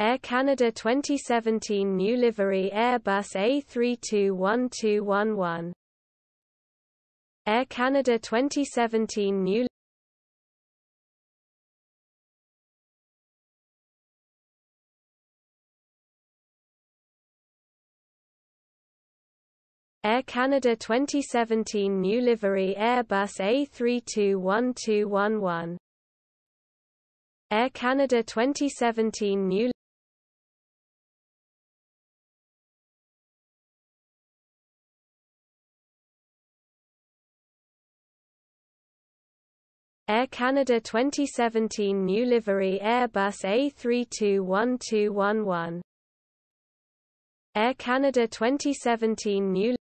Air Canada 2017 New Livery Airbus A321211 Air Canada 2017 New Air Canada 2017 New Livery Airbus A321211 Air Canada 2017 New Air Canada 2017 New Livery Airbus A321211 Air Canada 2017 New